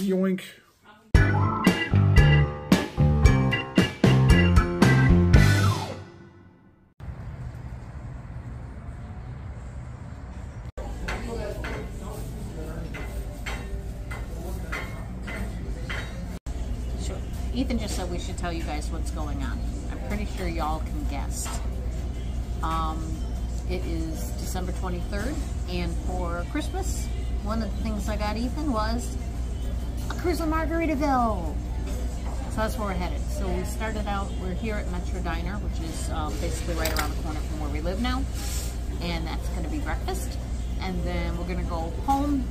Yoink. Sure. Ethan just said we should tell you guys what's going on. I'm pretty sure y'all can guess. Um, it is December 23rd, and for Christmas, one of the things I got Ethan was cruise in Margaritaville. So that's where we're headed. So we started out, we're here at Metro Diner, which is um, basically right around the corner from where we live now. And that's going to be breakfast. And then we're going to go home.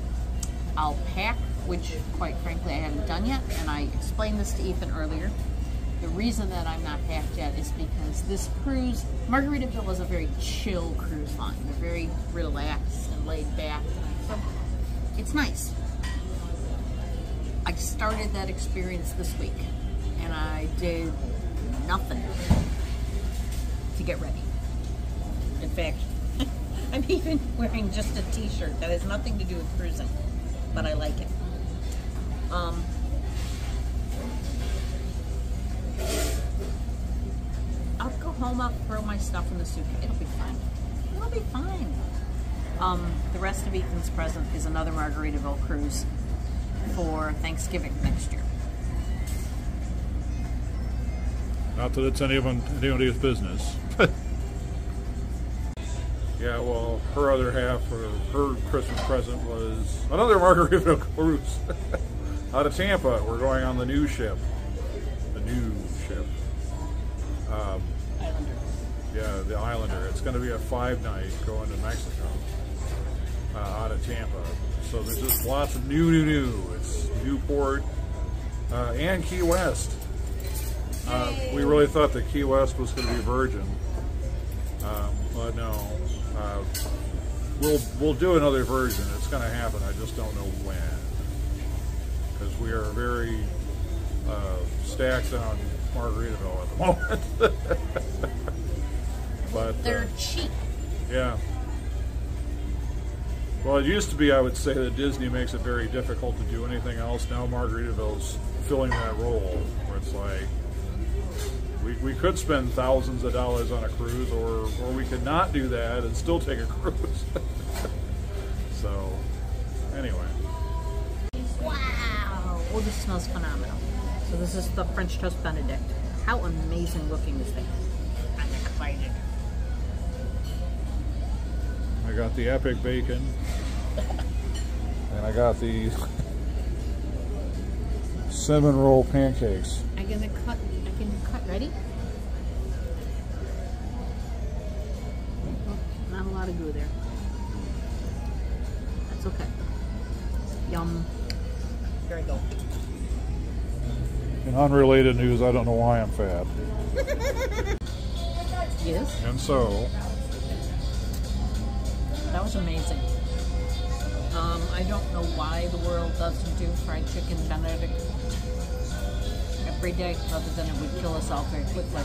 I'll pack, which quite frankly I haven't done yet. And I explained this to Ethan earlier. The reason that I'm not packed yet is because this cruise, Margaritaville was a very chill cruise line. They're very relaxed and laid back. So it's nice. I started that experience this week and I did nothing to get ready. In fact, I'm even wearing just a t-shirt that has nothing to do with cruising, but I like it. Um, I'll go home, I'll throw my stuff in the suitcase. It'll be fine. It'll be fine. Um, the rest of Ethan's present is another Margaritaville cruise for Thanksgiving next year. Not that it's anyone, anybody's business. yeah, well, her other half, or her Christmas present was another Margaritaville cruise out of Tampa. We're going on the new ship. The new ship. Um, Islander. yeah, the Islander. It's going to be a five night going to Mexico uh, out of Tampa. So there's just lots of new, new, new. It's Newport uh, and Key West. Uh, we really thought that Key West was going to be Virgin, um, but no. Uh, we'll we'll do another version. It's going to happen. I just don't know when, because we are very uh, stacked on Margaritaville at the moment. but uh, They're cheap. yeah. Well, it used to be, I would say, that Disney makes it very difficult to do anything else. Now Margaritaville's filling that role where it's like, we, we could spend thousands of dollars on a cruise, or, or we could not do that and still take a cruise. so, anyway. Wow! Oh, this smells phenomenal. So this is the French toast Benedict. How amazing looking this thing is. Got the epic bacon, and I got the cinnamon roll pancakes. I'm gonna cut. I can cut. Ready? Oh, not a lot of goo there. That's okay. Yum. There we go. In unrelated news, I don't know why I'm fat. Yes, And so, that was amazing. Um, I don't know why the world doesn't do fried chicken Benedict every day, other than it would kill us all very quickly.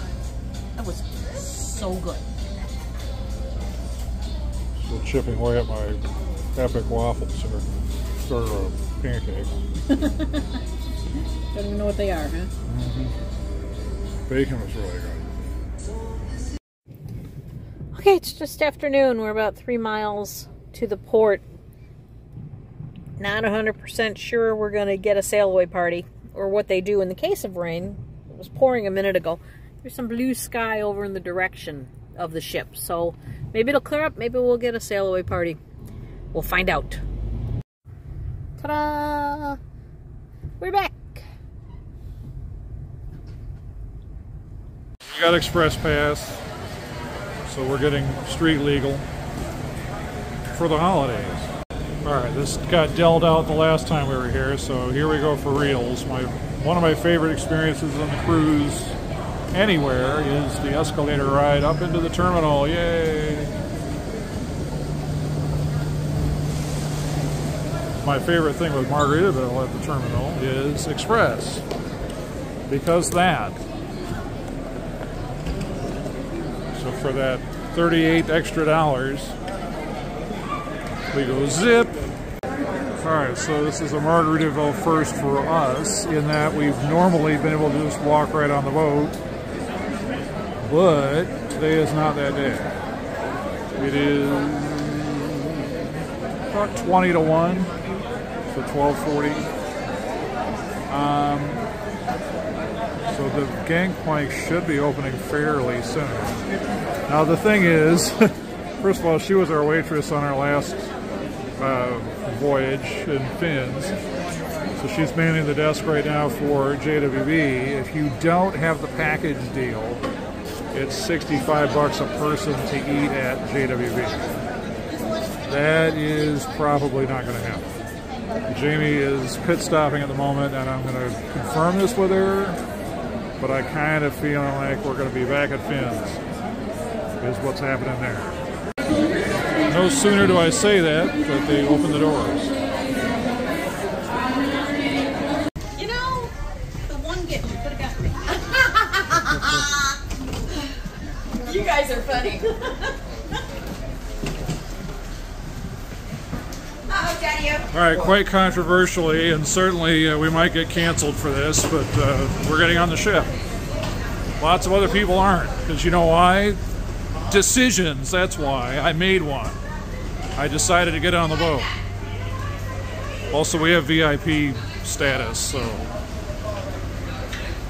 That was so good. still chipping away at my epic waffles or, or uh, pancakes. Don't even know what they are, huh? Bacon was really good. Okay, it's just afternoon. We're about three miles to the port. Not 100% sure we're going to get a sail away party or what they do in the case of rain. It was pouring a minute ago. There's some blue sky over in the direction of the ship. So maybe it'll clear up. Maybe we'll get a sail away party. We'll find out. Ta-da! We're back. We got express pass, so we're getting street legal for the holidays. All right, this got dealt out the last time we were here, so here we go for reals. My one of my favorite experiences on the cruise anywhere is the escalator ride up into the terminal. Yay! My favorite thing with Margaritaville at the terminal is Express. Because that. So for that 38 extra dollars, we go zip Alright, so this is a Margaritaville first for us in that we've normally been able to just walk right on the boat. But today is not that day. It is about 20 to 1 for 1240. Um, so the gangplank should be opening fairly soon. Now the thing is, first of all, she was our waitress on our last uh, voyage in Fins. So she's manning the desk right now for JWB. If you don't have the package deal, it's 65 bucks a person to eat at JWB. That is probably not going to happen. Jamie is pit stopping at the moment, and I'm going to confirm this with her. But I kind of feel like we're going to be back at Fins. Is what's happening there. No sooner do I say that, that they open the doors. You know, the one gift you could have got me. You guys are funny. oh, Daddy. All right, quite controversially, and certainly uh, we might get canceled for this, but uh, we're getting on the ship. Lots of other people aren't, because you know why? Decisions, that's why. I made one. I decided to get on the boat. Also, we have VIP status, so.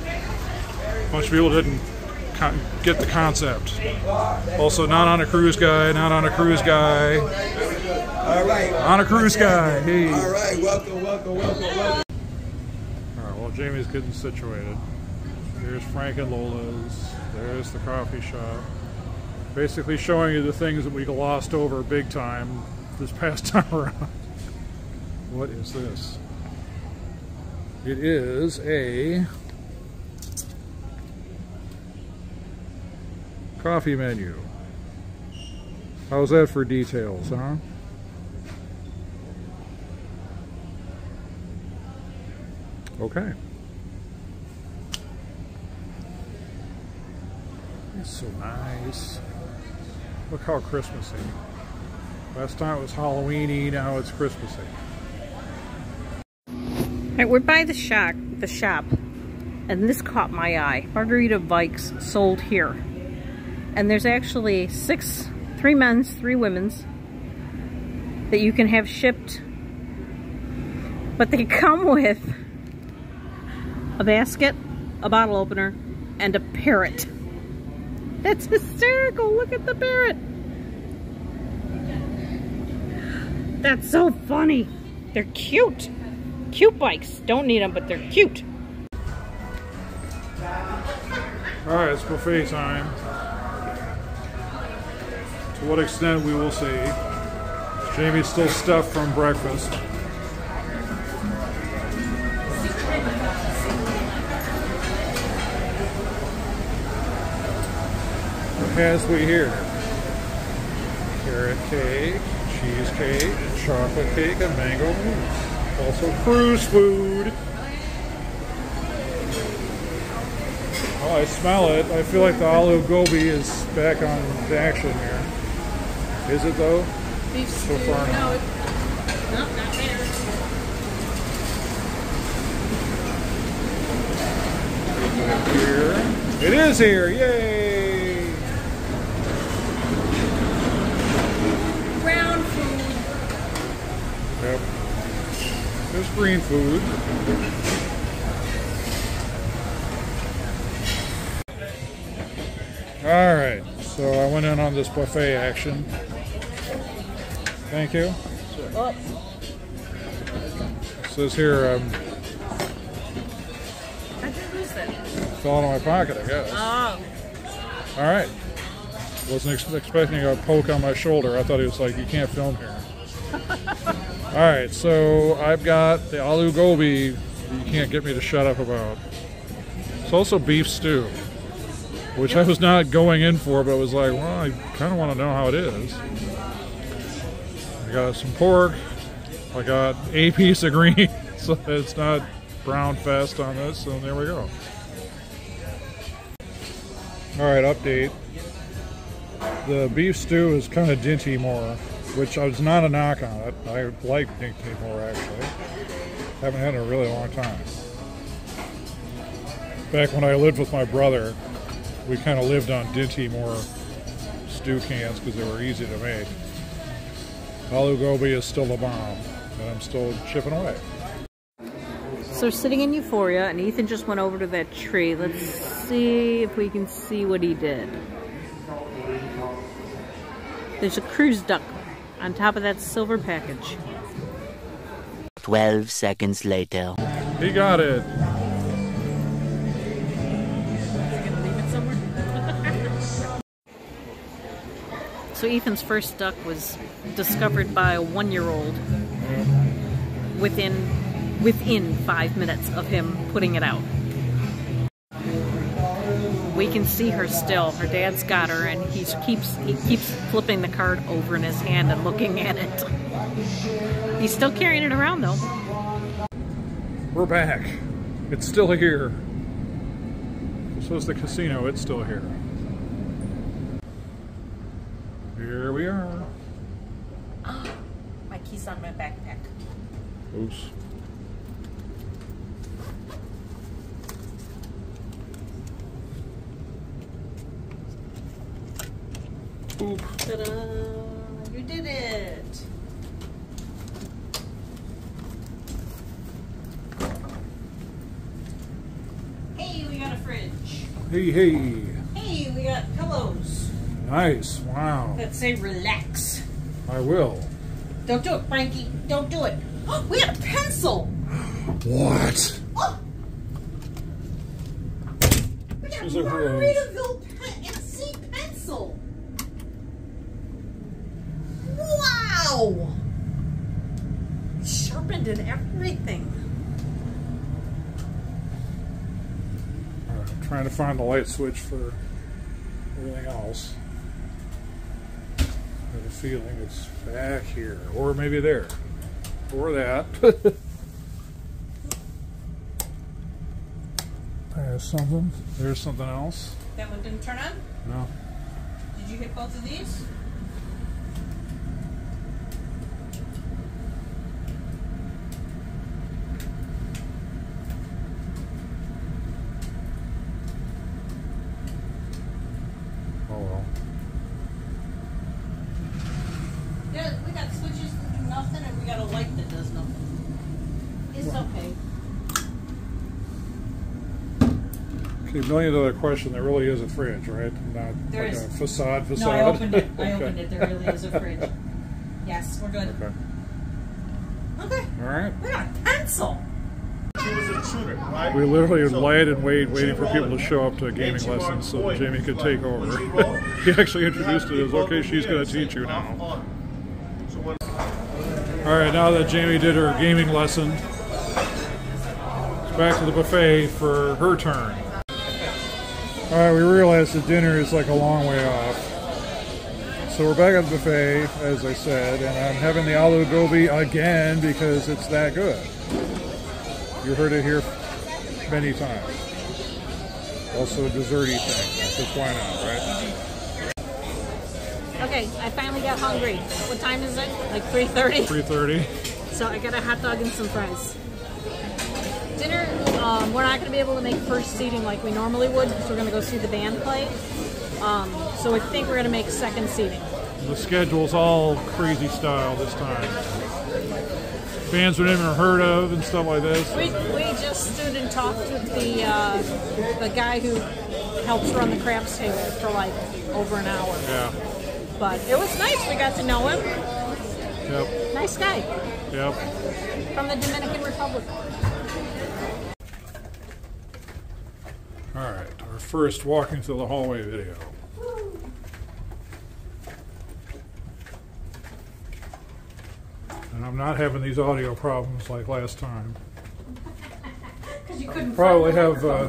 A bunch of people didn't get the concept. Also, not on a cruise guy, not on a cruise guy. All right. On a cruise guy. Hey. All right. Welcome, welcome, welcome, welcome. All right, well, Jamie's getting situated. There's Frank and Lola's. There's the coffee shop. Basically showing you the things that we glossed over big time this past time around. What is this? It is a coffee menu. How's that for details, huh? Okay. It's so nice. Look how Christmassy. Last time it was Halloweeny, now it's Christmassy. Alright, we're by the shop, the shop, and this caught my eye. Margarita Vikes sold here. And there's actually six, three men's, three women's, that you can have shipped. But they come with a basket, a bottle opener, and a parrot. That's hysterical. Look at the parrot. That's so funny. They're cute. Cute bikes. Don't need them, but they're cute. All right, it's buffet time. To what extent we will see. Jamie's still stuffed from breakfast. As we hear, carrot cake, cheesecake, chocolate cake, and mango mousse. Also cruise food. Oh, I smell it. I feel like the aloo gobi is back on the action here. Is it though? Beef So far, no. No, not there. Here. It is here. Yay! Brown food. Yep. There's green food. All right. So I went in on this buffet action. Thank you. It says here, um, how'd lose that? fell out of my pocket, I guess. Oh, All right. Wasn't ex- expecting a poke on my shoulder. I thought he was like, you can't film here. All right, so I've got the aloo gobi that you can't get me to shut up about. It's also beef stew, which I was not going in for, but I was like, well, I kind of want to know how it is. I got some pork. I got a piece of green, so it's not brown fest on this. So there we go. All right, update. The beef stew is kind of Dinty Moore. Which I was not a knock on it. I like Dinty Moore actually. Haven't had it in a really long time. Back when I lived with my brother, we kind of lived on Dinty Moore stew cans because they were easy to make. Aloo gobi is still a bomb, and I'm still chipping away. So we're sitting in Euphoria, and Ethan just went over to that tree. Let's see if we can see what he did. There's a cruise duck on top of that silver package. 12 seconds later. He got it. So Ethan's first duck was discovered by a one-year-old within within five minutes of him putting it out. We can see her still. Her dad's got her, and he keeps he keeps flipping the card over in his hand and looking at it. He's still carrying it around though. We're back. It's still here. So is the casino. It's still here. Here we are. My keys on my backpack. Oops. Ta-da! You did it! Hey, we got a fridge. Hey, hey. Hey, we got pillows Nice. Wow. that say relax. I will. Don't do it, Frankie. Don't do it. Oh, we got a pencil. What? Oh. We got She's a rose. Margaritaville pen- MC pencil. Wow. Sharpened and everything. Alright, I'm trying to find the light switch for everything else. I have a feeling it's back here, or maybe there, or that. There's something. There's something else. That one didn't turn on? No. Did you hit both of these? Oh well. Yeah, we got switches that do nothing, and we got a light that does nothing. It's okay. Okay, million dollar question. There really is a fridge, right? Not There like is. a facade. Facade. No, I opened it. I opened it. There really is a fridge. Yes, we're good. Okay. Okay. All right. We got a pencil. She was a shooter, right? We literally So, lied and wait, waiting for people to show up to And gaming she marked lessons so that Jamie could take over. she he actually introduced it as, okay, she's going to teach you now. on. So when All right, now that Jamie did her gaming lesson, it's back to the buffet for her turn. All right, we realize that dinner is like a long way off. So we're back at the buffet, as I said, and I'm having the aloo gobi again because it's that good. You heard it here many times. Also a desserty thing, because why not, right? Okay, I finally got hungry. What time is it? Like 3:30. 3.30. So I got a hot dog and some fries. Dinner, um, we're not going to be able to make first seating like we normally would because we're going to go see the band play. Um, so I think we're going to make second seating. The schedule's all crazy style this time. Bands we've never heard of and stuff like this. We, we just stood and talked with the uh, the guy who helps run the craps table for like over an hour. Yeah. But it was nice. We got to know him. Yep. Nice guy Yep. from the Dominican Republic. All right. Our first walking through the hallway video. And I'm not having these audio problems like last time. Because you couldn't Probably have uh,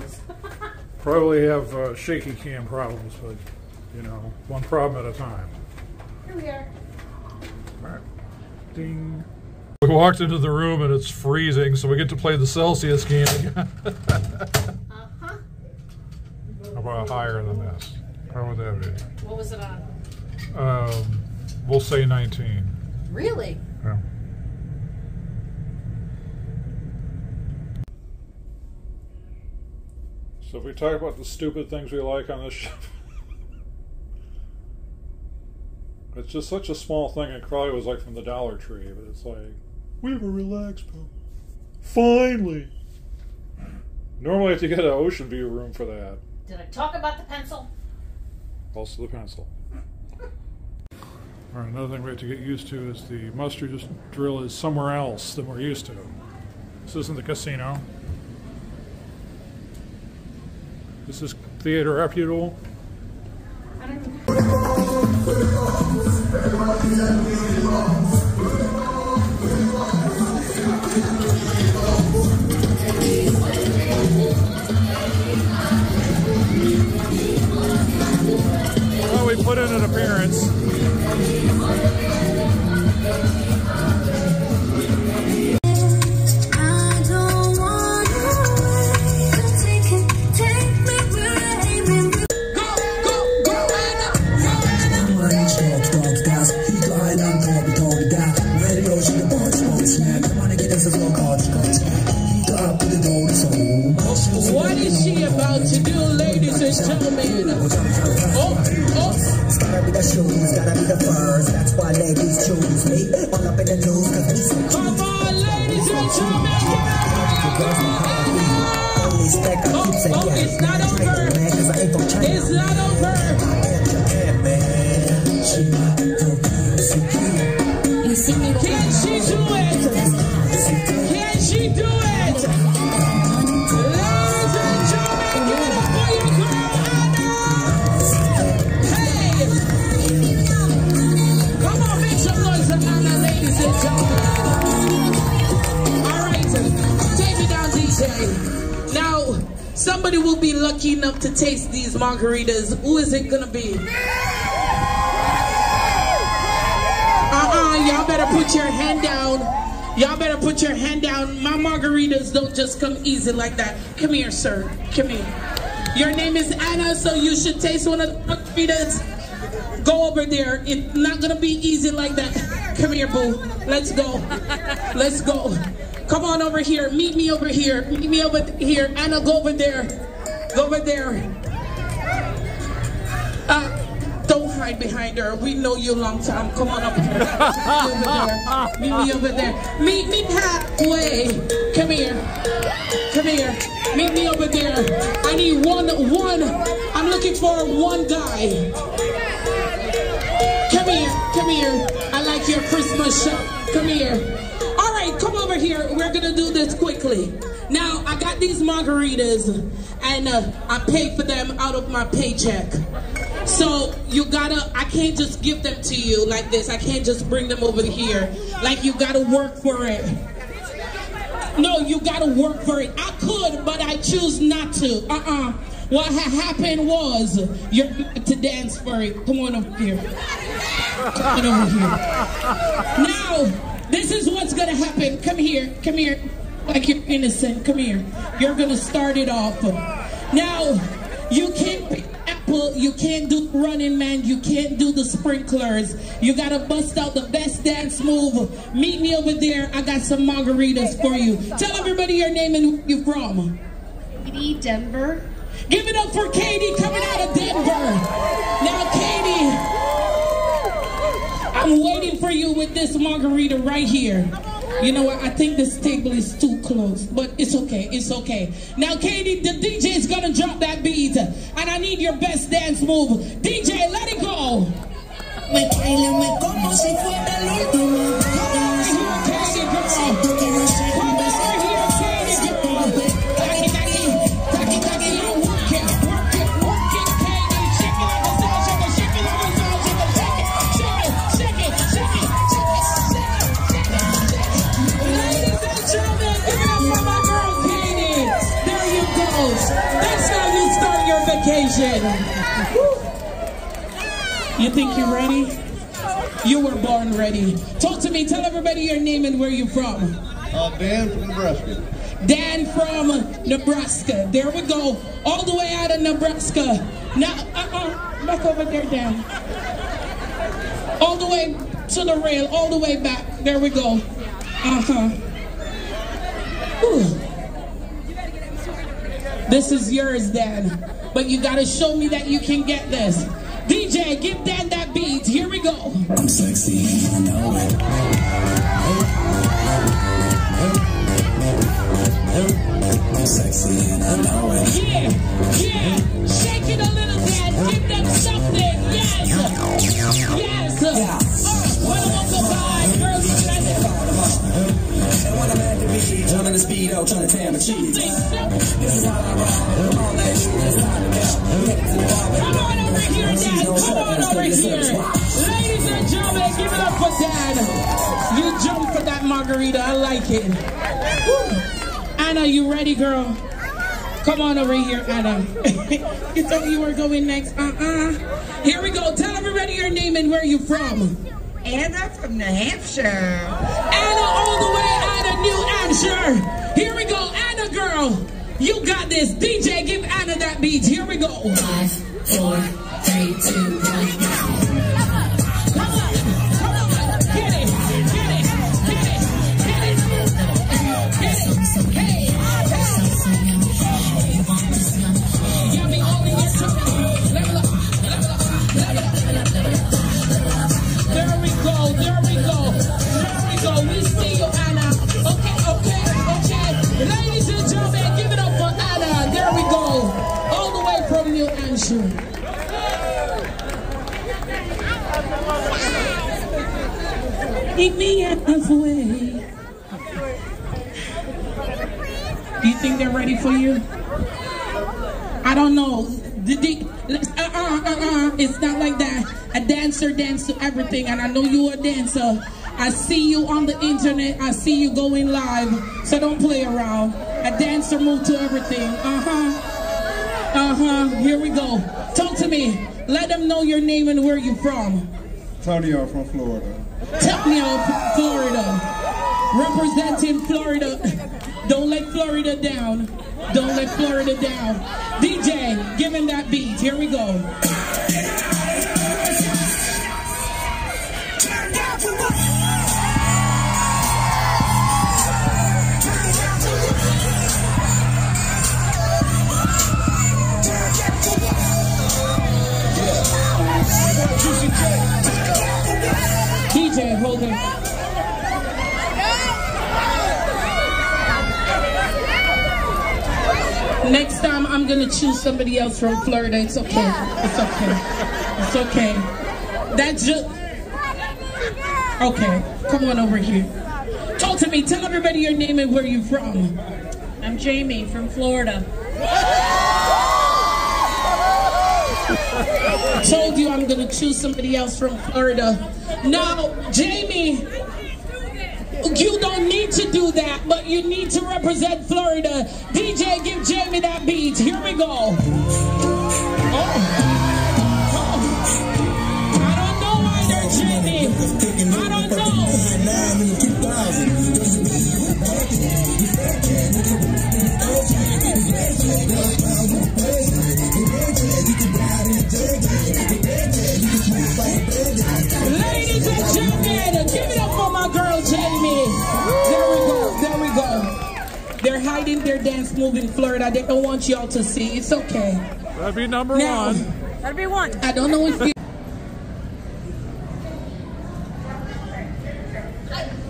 probably have uh, shaky cam problems, but you know, one problem at a time. Here we are. All right. Ding. We walked into the room and it's freezing, so we get to play the Celsius game again. About higher than this? How would that be? What was it on? Um, we'll say 19. Really? Yeah. So if we talk about the stupid things we like on this ship, it's just such a small thing. It probably was like from the Dollar Tree, but it's like we have a relax pill. Finally. Normally, I have to get an ocean view room for that. Did I talk about the pencil? Also, the pencil. All right, another thing we have to get used to is the muster drill is somewhere else than we're used to. This isn't the casino. This is theater reputable. Well, we put in an appearance. Only stack, I keep saying, yeah. it's not over. Man, I. It's not over. Lucky enough to taste these margaritas. Who is it gonna be? Uh-uh, y'all better put your hand down. Y'all better put your hand down. My margaritas don't just come easy like that. Come here, sir. Come here. Your name is Anna, so you should taste one of the margaritas. Go over there. It's not gonna be easy like that. Come here, boo. Let's go. Let's go. Come on over here. Meet me over here. Meet me over here. Anna, go over there. Over there. Uh, don't hide behind her. We know you a long time. Come on up here. Meet me over there. Meet me halfway. Come here. Come here. Meet me over there. I need one, one. I'm looking for one guy. Come here. Come here. I like your Christmas shirt. Come here. All right, come over here. We're gonna do this quickly. These margaritas, and uh, I paid for them out of my paycheck. So you gotta, I can't just give them to you like this. I can't just bring them over here. Like you gotta work for it. No, you gotta work for it. I could, but I choose not to. Uh-uh. What ha- happened was, you're to dance for it. Come on over here. Come on over here. Now, this is what's gonna happen. Come here, come here. Like you're innocent. Come here. You're gonna start it off. Now, you can't pick apple. You can't do running man. You can't do the sprinklers. You gotta bust out the best dance move. Meet me over there. I got some margaritas for you. Tell everybody your name and where you're from. Katie, Denver. Give it up for Katie coming out of Denver. Now, Katie, I'm waiting for you with this margarita right here. You know what? I think this table is too close, but it's okay. It's okay. Now, Katie, the DJ is gonna drop that beat, and I need your best dance move. DJ, let it go. Woo. You think you're ready? You were born ready. Talk to me. Tell everybody your name and where you're from. Uh, Dan from Nebraska. Dan from Nebraska. There we go. All the way out of Nebraska. Now, uh-uh. Back over there, Dan. All the way to the rail, all the way back. There we go. Uh huh. This is yours, Dan. But you gotta show me that you can get this. DJ, give Dan that beat. Here we go. I'm sexy, I know it. I'm sexy and I know it. Yeah, yeah. Shake it a little, Dan. Give them something. Yes. Yes. Uh, at the beach, I'm in speedo trying to tan my cheeks. This is how I rock. All night shooting, it's time to go. Headed to the Come on over here, Dan. Come on over here. Ladies and gentlemen, give it up for Dan. You jumped for that margarita. I like it. Woo. Anna, you ready, girl? Come on over here, Anna. you thought you were going next? Uh-uh. Here we go. Tell everybody your name and where you're from. Anna from New Hampshire. Anna all the way out of New Hampshire. Here we go. Anna, girl. You got this. DJ, give Anna that beat. Here we go. Five, four, three, two, one, now. Meet me halfway. Do you think they're ready for you? I don't know. The, the, uh, uh, uh, uh, it's not like that. A dancer dance to everything, and I know you're a dancer. I see you on the internet. I see you going live, so don't play around. A dancer move to everything. Uh huh. Uh huh. Here we go. Talk to me. Let them know your name and where you're from. Antonio from Florida. Out Florida. Representing Florida. Don't let Florida down. Don't let Florida down. DJ, give him that beat. Here we go. DJ, hold it. Next time I'm gonna choose somebody else from Florida. It's okay. It's okay. It's okay. That's just okay. Come on over here. Talk to me. Tell everybody your name and where you're from. I'm Jamie from Florida. I told you I'm gonna choose somebody else from Florida. Now, Jamie, you don't need to do that, but you need to represent Florida. DJ, give Jamie that beat. Here we go. Oh. Oh. I don't know either, Jamie. I don't know. Their dance move in Florida. They don't want y'all to see. It's okay. That'd be number Now, one. That'd be one. I don't know if you.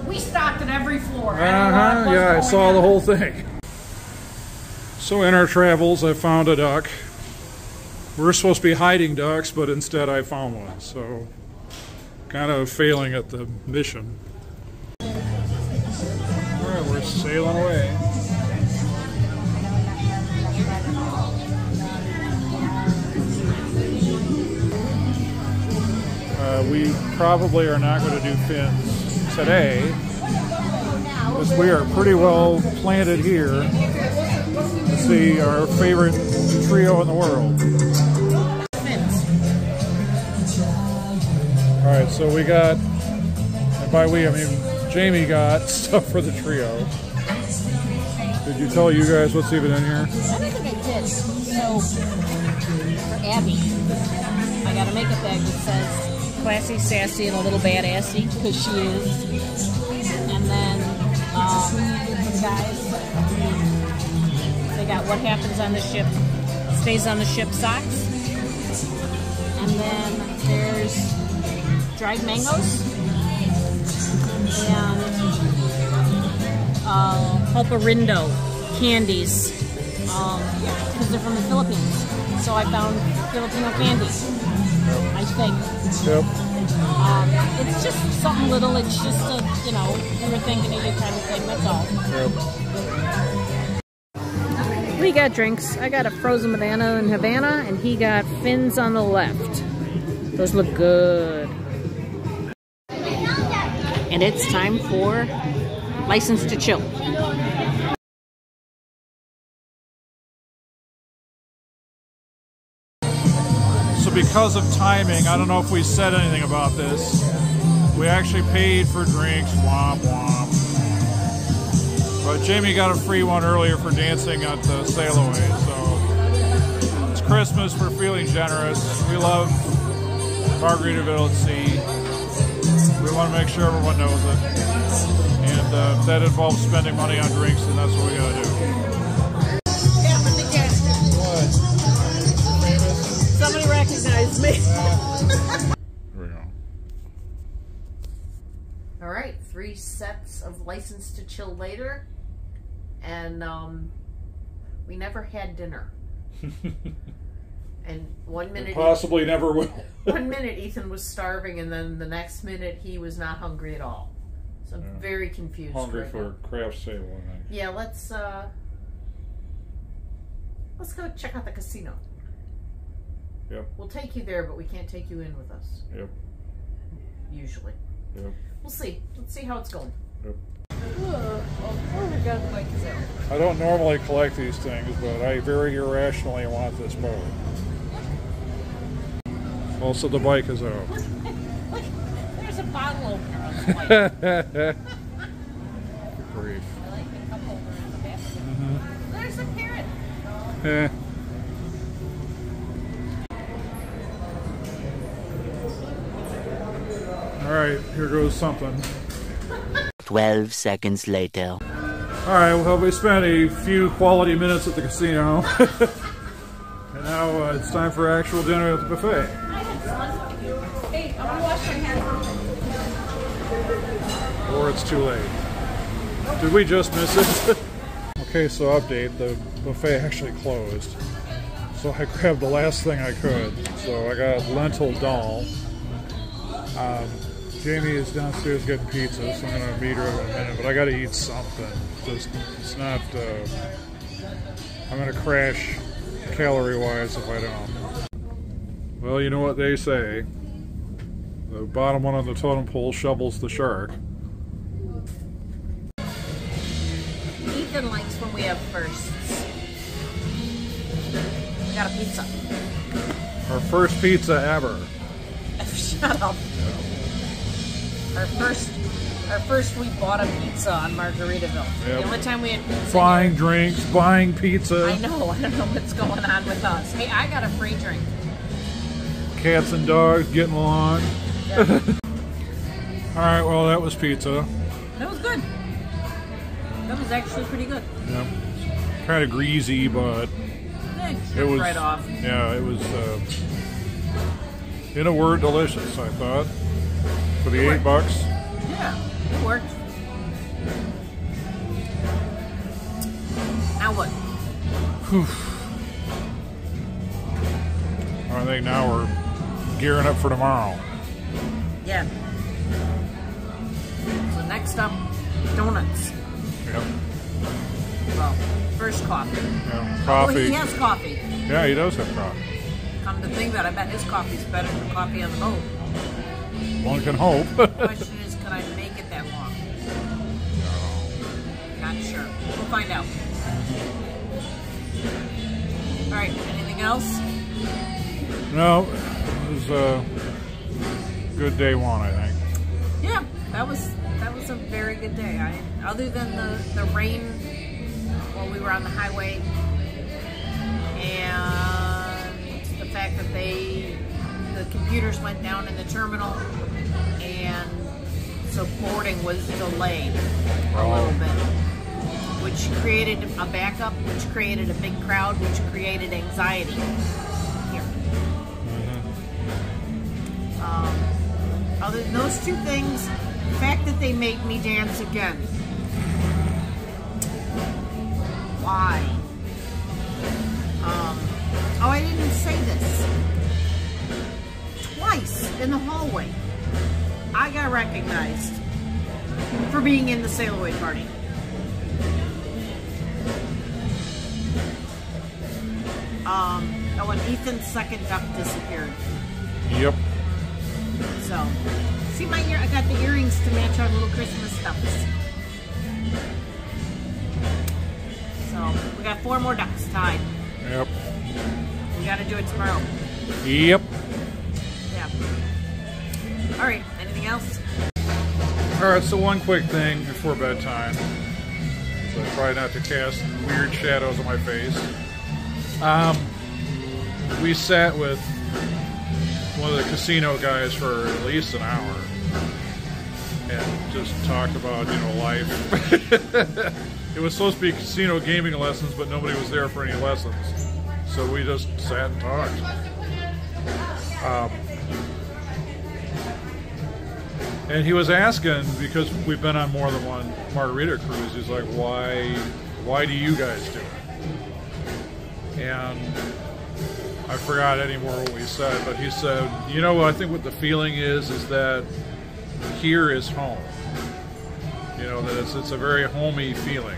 We stopped at every floor. Uh huh. Yeah, I saw the whole thing. So in our travels, I found a duck. We're supposed to be hiding ducks, but instead I found one. So kind of failing at the mission. All right, we're sailing away. We probably are not going to do fins today because we are pretty well planted here to see our favorite trio in the world. All right, so we got, and by we I mean Jamie got stuff for the trio. Did you tell you guys what's even in here? I don't think I did. So, for Abby, I got a makeup bag that says classy, sassy, and a little badassy because she is. And then um, the guys, they got what happens on the ship stays on the ship socks. And then there's dried mangoes and uh, pulparindo candies because they're from the Philippines. So I found Filipino candy. I think. Yep. Um, it's just something little. It's just a, you know, we were thinking of you kind of thing. That's all. Yep. We got drinks. I got a frozen banana in Havana, and he got fins on the left. Those look good. And it's time for License to Chill. Because of timing, I don't know if we said anything about this. We actually paid for drinks, womp womp. But Jamie got a free one earlier for dancing at the sail away. So it's Christmas. We're feeling generous. We love Margaritaville at sea. We want to make sure everyone knows it. And uh, that involves spending money on drinks, and that's what we gotta do. Me. Here we go. All right, three sets of License to Chill later, and um, we never had dinner. and one minute, Possibly never will. one minute Ethan was starving, and then the next minute he was not hungry at all. So I'm Yeah. very confused. Hungry right for now. craft sale, I think. Yeah, let's uh, let's go check out the casino. Yep. We'll take you there, but we can't take you in with us. Yep. Usually. Yep. We'll see. Let's see how it's going. Yep. My god, the bike is out. I don't normally collect these things, but I very irrationally want this boat. Also, the bike is out. Look, there's a bottle opener on the bike. Grief. I like the cup opener in the back. Mhm. There's a parrot. Eh. All right, here goes something. 12 seconds later. All right, well, we spent a few quality minutes at the casino. and now uh, it's time for actual dinner at the buffet. Hey, I'm gonna wash my hands. Or it's too late. Did we just miss it? okay, so update. The buffet actually closed. So I grabbed the last thing I could. So I got lentil dal. Um, Jamie is downstairs getting pizza, so I'm gonna meet her in a minute. But I gotta eat something. Just it's not. Uh, I'm gonna crash calorie-wise if I don't. Well, you know what they say. The bottom one on the totem pole shovels the shark. Ethan likes when we have firsts. We got a pizza. Our first pizza ever. Shut up. Our first, our first we bought a pizza on Margaritaville. Yep. The only time we had pizza. Buying here- drinks, buying pizza, I know. I don't know what's going on with us. Hey, I got a free drink. cats and dogs getting along. Yeah. All right, well, that was pizza. That was good. That was actually pretty good. Yeah. Kind of greasy, but it was. right off. Yeah, it was. Uh, in a word, delicious. I thought for the eight bucks. Yeah, it worked. Now what? Whew. I think now we're gearing up for tomorrow. Yeah. So next up, donuts. Yep. Well, first coffee. Yeah, Oh, coffee. he has coffee. Yeah, he does have coffee. Come to think that, I bet his coffee's better than coffee on the boat. One can hope. the Question is, can I make it that long? Not sure. We'll find out. All right. Anything else? no, it was a good day one, I think. Yeah, that was that was a very good day. I other than the the rain while we were on the highway and the fact that they the computers went down in the terminal, and so boarding was delayed a little bit, which created a backup, which created a big crowd, which created anxiety here. Um, other than those two things, the fact that they made me dance again. Why? Um, oh, I didn't say this. Twice in the hallway, I got recognized for being in the sail away party. Um, oh, and Ethan's second duck disappeared. Yep. So, see my ear? I got the earrings to match our little Christmas stuffs. So, we got four more ducks tied. Yep. We got to do it tomorrow. Yep. All right. Anything else? All right. So one quick thing before bedtime. So I try not to cast weird shadows on my face. Um, we sat with one of the casino guys for at least an hour and just talked about you know life. it was supposed to be casino gaming lessons, but nobody was there for any lessons, so we just sat and talked. Um, and he was asking because we've been on more than one margarita cruise. He's like, "Why, why do you guys do it?" And I forgot any more what we said, but he said, "You know, I think what the feeling is is that here is home. You know that it's it's a very homey feeling."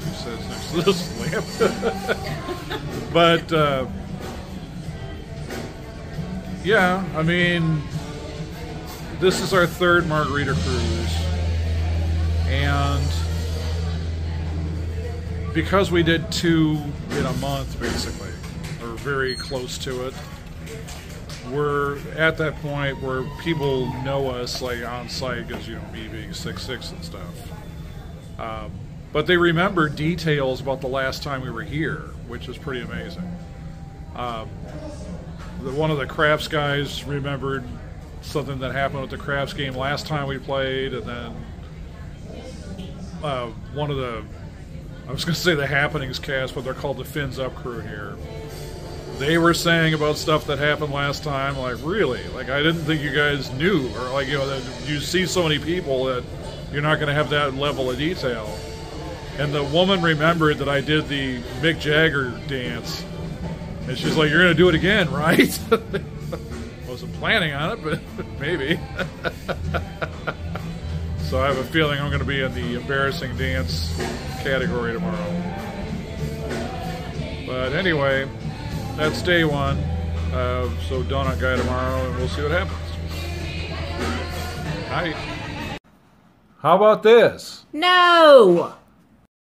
He says next to this lamp, but uh, yeah, I mean, this is our third margarita cruise, and because we did two in a month, basically, or very close to it, we're at that point where people know us like on site because you know me being six six and stuff. Um, but they remember details about the last time we were here, which is pretty amazing. Um, the, one of the crafts guys remembered something that happened with the crafts game last time we played, and then uh, one of the I was going to say the happenings cast, but they're called the Fins Up crew here. They were saying about stuff that happened last time, like really, like I didn't think you guys knew, or like you know that you see so many people that you're not going to have that level of detail. And the woman remembered that I did the Mick Jagger dance, and she's like, "You're going to do it again, right?" Wasn't planning on it, but maybe. so I have a feeling I'm going to be in the embarrassing dance category tomorrow. But anyway, that's day one. Uh, so donut guy tomorrow, and we'll see what happens. Night. How about this? No.